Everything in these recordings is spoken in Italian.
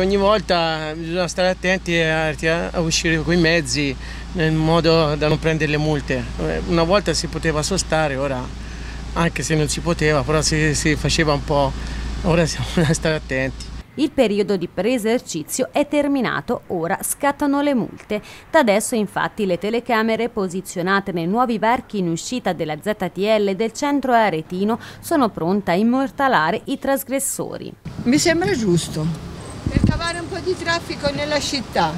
Ogni volta bisogna stare attenti a, a uscire con i mezzi in modo da non prendere le multe. Una volta si poteva sostare, ora anche se non si poteva, però si, si faceva un po', ora siamo a stare attenti. Il periodo di preesercizio è terminato, ora scattano le multe. Da adesso infatti le telecamere posizionate nei nuovi varchi in uscita della ZTL del centro aretino sono pronte a immortalare i trasgressori. Mi sembra giusto, per cavare un po' di traffico nella città.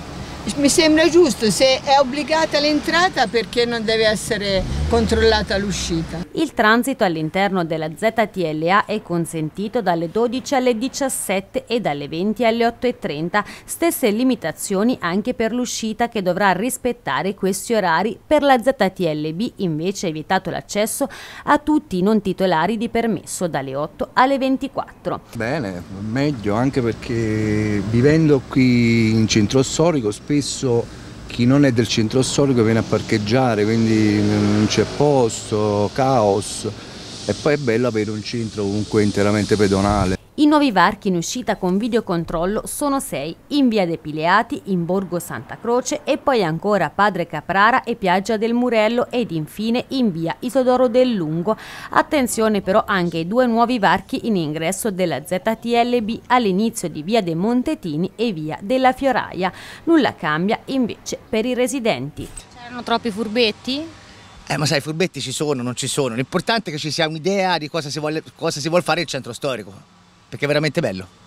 Mi sembra giusto, se è obbligata l'entrata perché non deve essere controllata l'uscita. Il transito all'interno della ZTLA è consentito dalle 12 alle 17 e dalle 20 alle 8.30, stesse limitazioni anche per l'uscita che dovrà rispettare questi orari. Per la ZTLB invece è vietato l'accesso a tutti i non titolari di permesso dalle 8 alle 24. Bene, meglio anche perché vivendo qui in centro storico spesso spesso chi non è del centro storico viene a parcheggiare, quindi non c'è posto, caos e poi è bello avere un centro comunque interamente pedonale. I nuovi varchi in uscita con videocontrollo sono sei, in via De Pileati, in Borgo Santa Croce e poi ancora Padre Caprara e Piaggia del Murello ed infine in via Isodoro del Lungo. Attenzione però anche ai due nuovi varchi in ingresso della ZTLB all'inizio di via dei Montetini e via della Fioraia. Nulla cambia invece per i residenti. C'erano troppi furbetti? Eh, ma sai, i furbetti ci sono, non ci sono. L'importante è che ci sia un'idea di cosa si, vuole, cosa si vuole fare il centro storico perché è veramente bello.